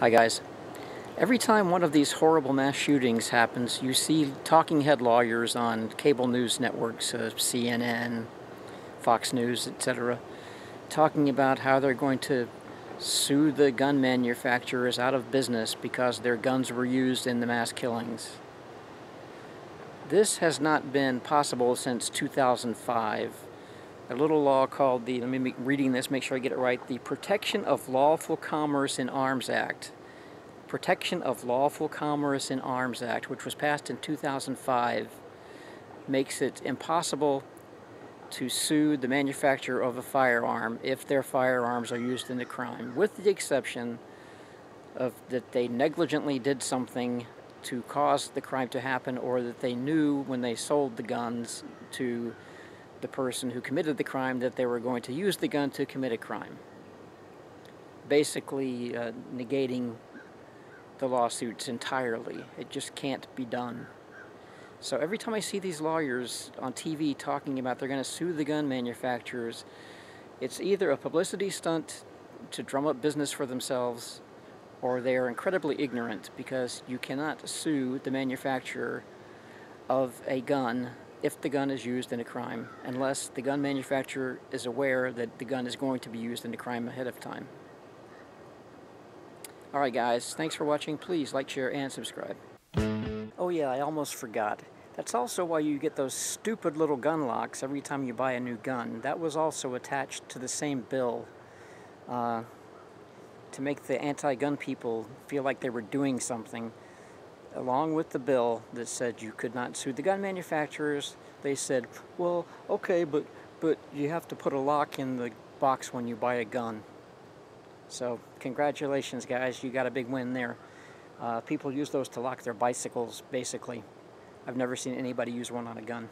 Hi guys. Every time one of these horrible mass shootings happens, you see talking head lawyers on cable news networks, uh, CNN, Fox News, etc., talking about how they're going to sue the gun manufacturers out of business because their guns were used in the mass killings. This has not been possible since 2005 a little law called the, let me be reading this, make sure I get it right, the Protection of Lawful Commerce in Arms Act. Protection of Lawful Commerce in Arms Act, which was passed in 2005, makes it impossible to sue the manufacturer of a firearm if their firearms are used in a crime, with the exception of that they negligently did something to cause the crime to happen or that they knew when they sold the guns to the person who committed the crime that they were going to use the gun to commit a crime. Basically uh, negating the lawsuits entirely. It just can't be done. So every time I see these lawyers on TV talking about they're going to sue the gun manufacturers, it's either a publicity stunt to drum up business for themselves or they are incredibly ignorant because you cannot sue the manufacturer of a gun if the gun is used in a crime, unless the gun manufacturer is aware that the gun is going to be used in a crime ahead of time. Alright guys, thanks for watching. Please like, share, and subscribe. Oh yeah, I almost forgot. That's also why you get those stupid little gun locks every time you buy a new gun. That was also attached to the same bill uh, to make the anti-gun people feel like they were doing something along with the bill that said you could not sue the gun manufacturers, they said, well, okay, but, but you have to put a lock in the box when you buy a gun. So congratulations, guys. You got a big win there. Uh, people use those to lock their bicycles, basically. I've never seen anybody use one on a gun.